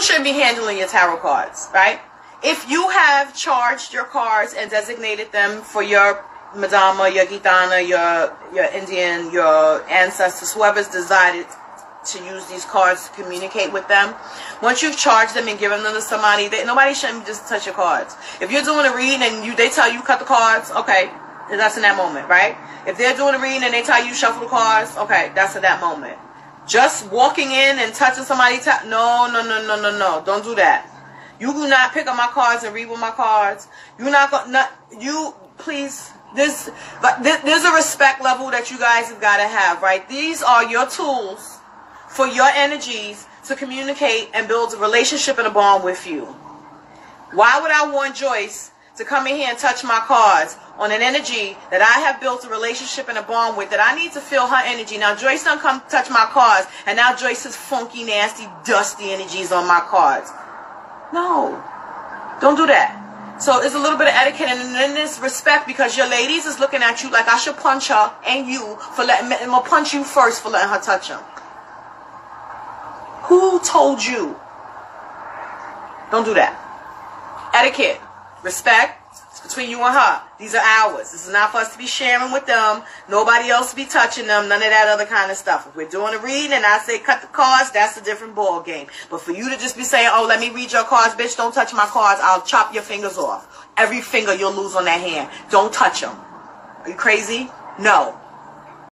people shouldn't be handling your tarot cards, right? If you have charged your cards and designated them for your Madama, your Gitana, your your Indian, your ancestors, whoever's decided to use these cards to communicate with them. Once you've charged them and given them to somebody, they, nobody shouldn't just touch your cards. If you're doing a reading and you they tell you cut the cards, okay, that's in that moment, right? If they're doing a reading and they tell you shuffle the cards, okay, that's in that moment. Just walking in and touching somebody, t- no, no, no, no, no, no, don't do that. You do not pick up my cards and read with my cards. You're not going, not you. Please, this, but there's a respect level that you guys have got to have, right? These are your tools for your energies to communicate and build a relationship and a bond with you. Why would I want Joyce to come in here and touch my cards on an energy that I have built a relationship and a bond with that I need to feel her energy. Now Joyce don't come touch my cards and now Joyce's funky, nasty, dusty energies on my cards. No. Don't do that. So it's a little bit of etiquette and then this respect because your ladies is looking at you like I should punch her and you for letting I'm gonna punch you first for letting her touch him. Who told you? Don't do that. Etiquette, respect, it's between you and her. These are ours. This is not for us to be sharing with them. Nobody else to be touching them. None of that other kind of stuff. If we're doing a reading and I say cut the cards, that's a different ball game. But for you to just be saying, oh, let me read your cards, bitch, don't touch my cards. I'll chop your fingers off. Every finger you'll lose on that hand. Don't touch them. Are you crazy? No.